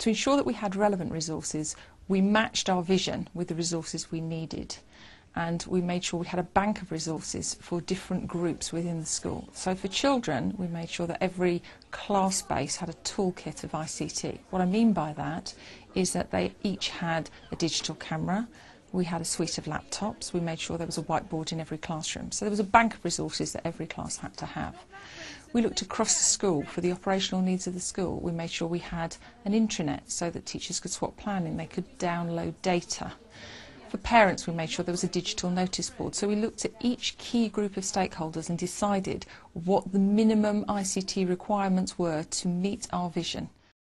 To ensure that we had relevant resources, we matched our vision with the resources we needed and we made sure we had a bank of resources for different groups within the school. So for children, we made sure that every class base had a toolkit of ICT. What I mean by that is that they each had a digital camera, we had a suite of laptops, we made sure there was a whiteboard in every classroom. So there was a bank of resources that every class had to have. We looked across the school for the operational needs of the school. We made sure we had an intranet so that teachers could swap planning, they could download data. For parents, we made sure there was a digital notice board. So we looked at each key group of stakeholders and decided what the minimum ICT requirements were to meet our vision.